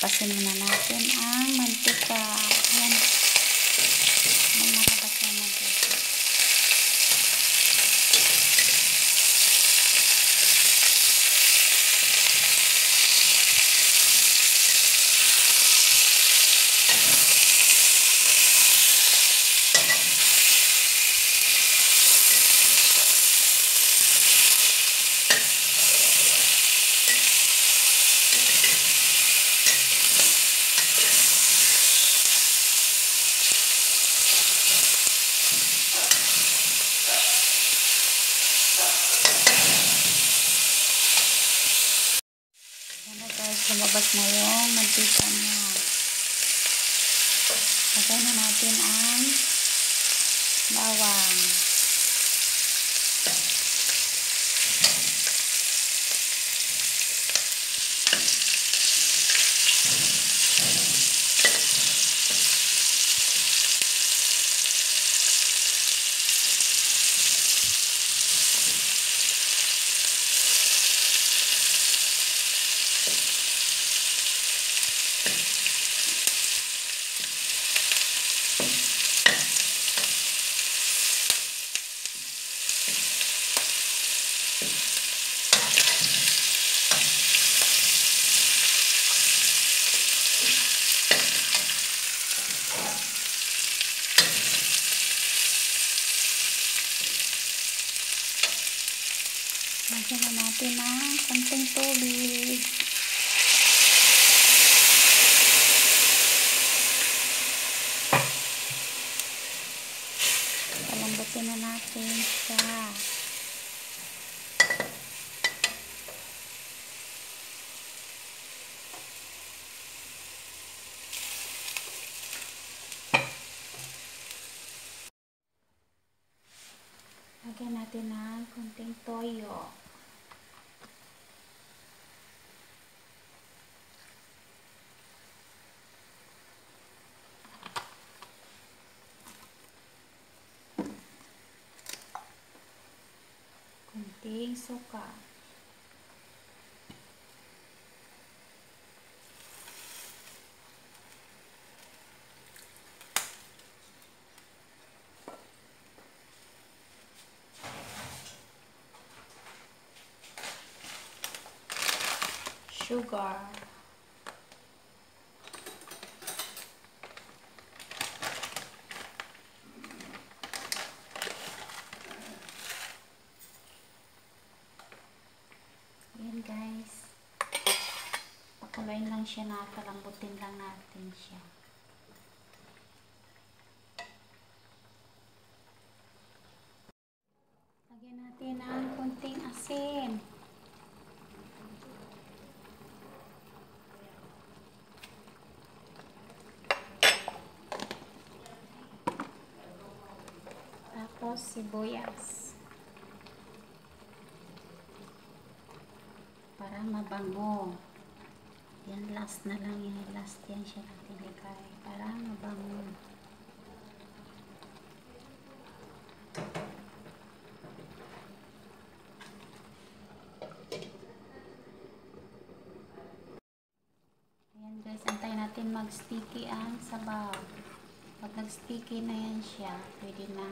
pasen una imagen lumabas na yung mantika niya. Lagay na natin ang bawang. Lagyan na natin ng konting tubig. Palambutin na natin siya. Lagyan natin ng konting toyo. Konting suka. Sugar. Ayan guys. Pakulayin lang siya na palambutin lang natin siya. Lagyan natin ang konting asin. Tapos sibuyas. Para mabango. Yan last na lang yan. Last yan siya natin ilagay. Para mabango. Ayan guys, antay natin mag-sticky ang sabaw. Pag nag-sticky na yan siya, pwede na.